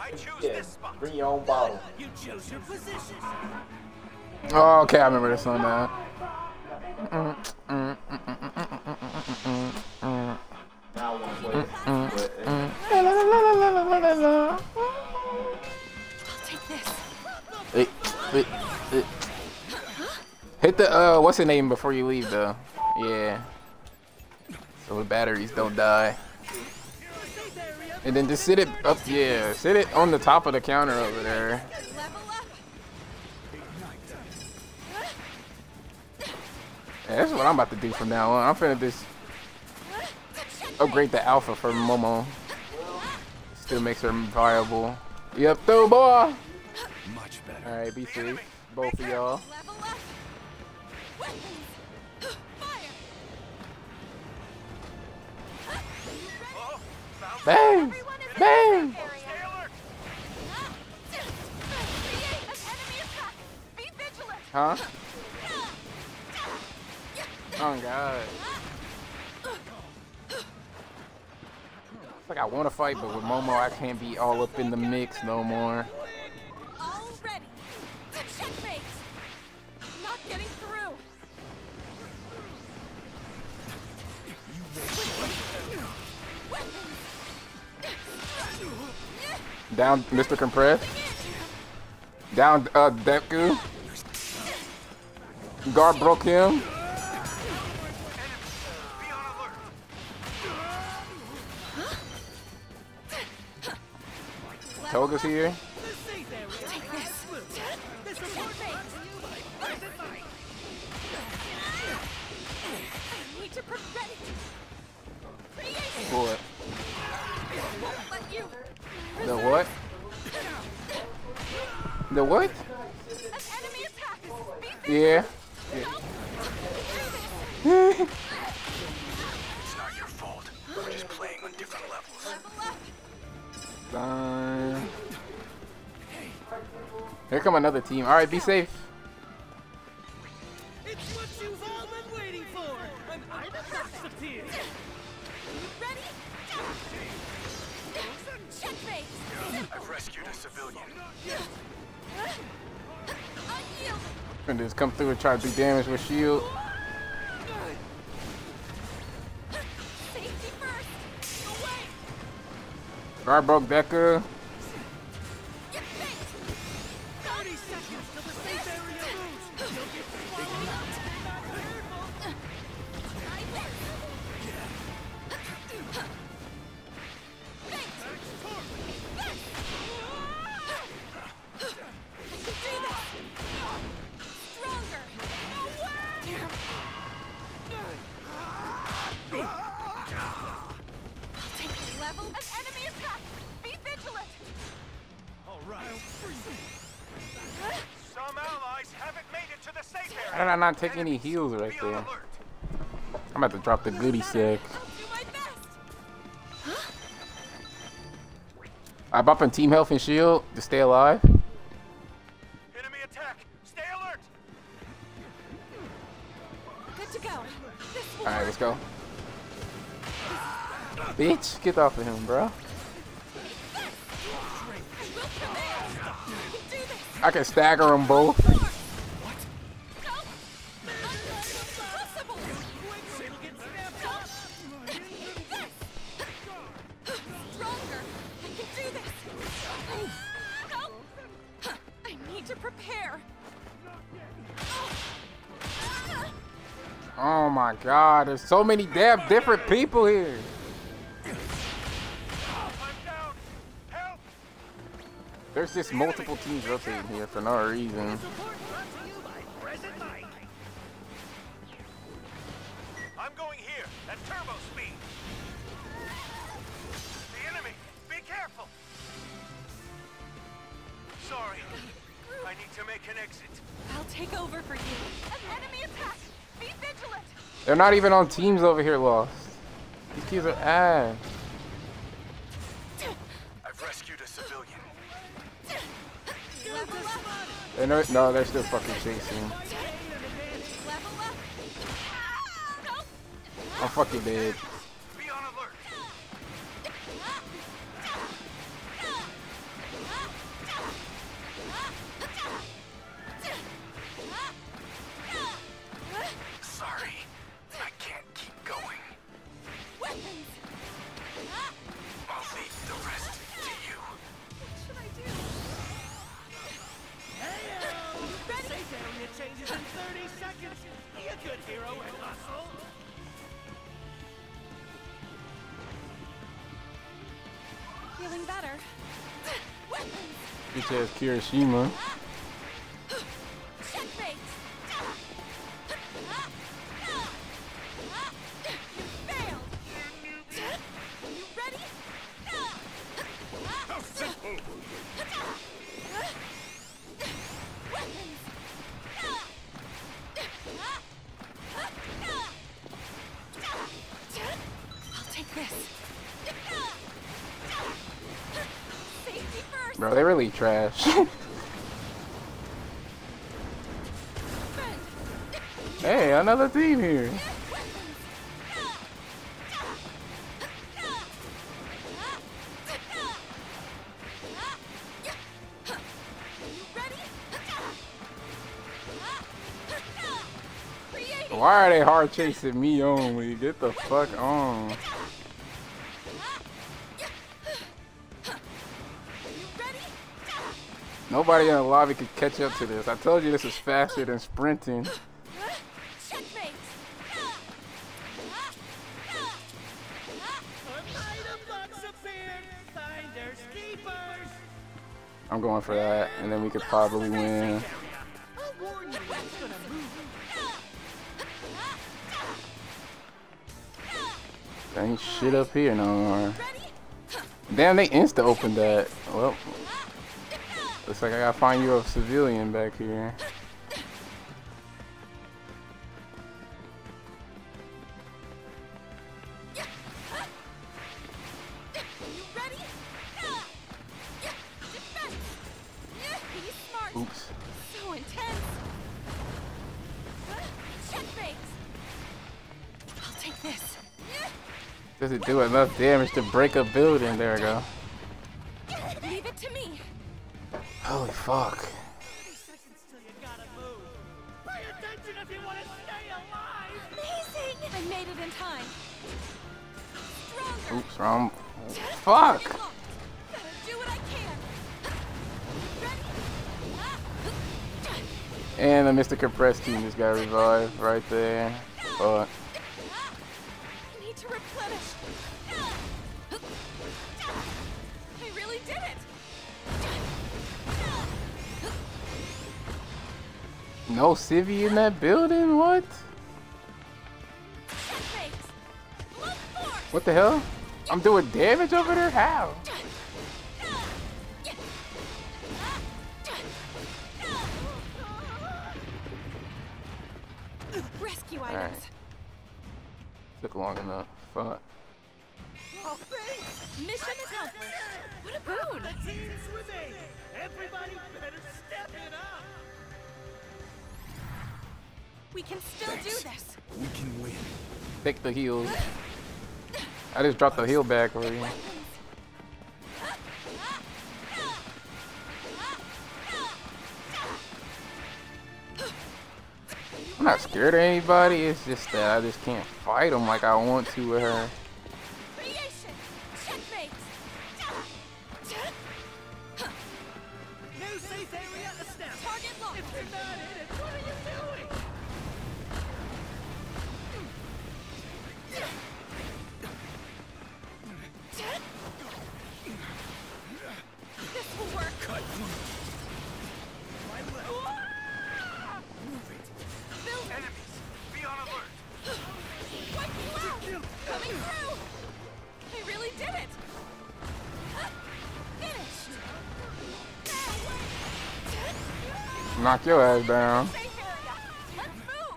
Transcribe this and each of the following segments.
I choose Yeah, this spot. bring your own bottle. You choose your position. Oh, okay, I remember this one now. It. Hit the uh, what's the name before you leave though? Yeah. So the batteries don't die. And then just sit it up, yeah, sit it on the top of the counter over there. Yeah, that's what I'm about to do from now on. I'm finna just upgrade the alpha for Momo. Still makes her viable. Yep, throw boy. Much better. All right, be safe, both of y'all. Be vigilant. Huh? Oh god. It's like I want to fight, but with Momo, I can't be all up in the mix no more. Down, Mr. Compress. Down, uh, Deku. Guard broke him. Toga's here. Take The what? The what? Yeah. It's not your fault. We're just playing on different levels. Fine. Here come another team. All right, be safe. Rescued a civilian. And just come through and try to do damage with shield. Safety first. Away. Guard broke Deku. Did I not take any heals right there? I'm about to drop the goodie sack. I'll do my best. I bop in team health and shield to stay alive. Enemy attack. Stay alert. Good to go. All right, let's go. Bitch, get off of him, bro. I will command. I can. I can stagger them both. There's so many damn different people here. I'm down. Help. There's just multiple teams rotating here for no reason. I'm going here at turbo speed. The enemy. Be careful. Sorry. I need to make an exit. I'll take over for you. An enemy attack. Be vigilant. They're not even on teams over here, Lost. These kids are ass. I've rescued a civilian. They know, no, they're still fucking chasing. I'm fucking dead. Sorry. Bitch ass Kirishima. I'll take this. Bro, they really trash. Hey, another team here. You ready? Create! Why are they hard chasing me only? Get the fuck on. Nobody in the lobby could catch up to this. I told you this is faster than sprinting. I'm going for that, and then we could probably win. There ain't shit up here no more. Damn, they insta opened that. Well, looks like I gotta find you a civilian back here. You ready? Defense! Be smart! Oops. So intense! Checkmate! I'll take this. Does it do enough damage to break a building? There we go. Time. Stronger. Oops, wrong. Fuck. Target locked. Gotta do what I can. And the Mr. Compressed team just got revived right there. Fuck. I need to replenish. I really did it. No civvy in that building? What? Checkmate. Look forth. What the hell? I'm doing damage over there? How? Rescue Alright. items. Took long enough. Fuck. Mission accomplished. What a boon. The team's with. Everybody better step it up. We can still do this. We can win. Pick the heals. I just dropped the heal back over here. I'm not scared of anybody. It's just that I just can't fight them like I want to with her. New safe area. Target locked. If you're not in it, what are you doing? Knock your ass down.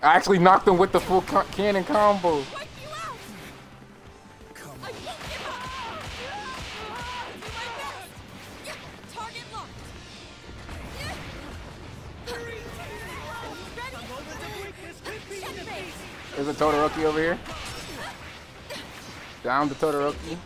I actually knocked him with the full co- cannon combo. There's a Todoroki over here. Down the Todoroki.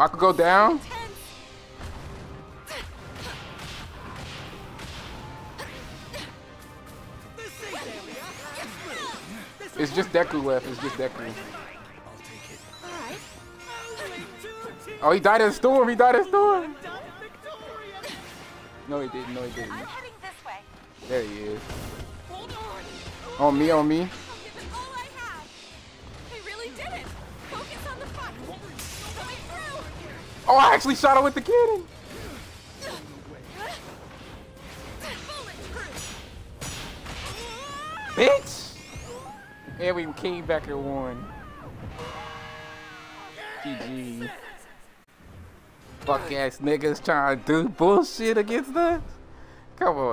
I could go down. Tense. The safe area. This It's just Deku left. It's just Deku. All right. only two teams Oh, he died in storm. He died in storm. No, he didn't. No, he didn't. I'm heading this way. There he is. On me, on me. Oh, I actually shot him with the cannon. Bitch. And we came back and won. GG. Fuck ass niggas trying to do bullshit against us. Come on.